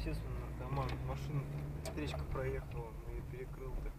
Естественно, дома, Машина, встречка проехала, он ее перекрыл-то.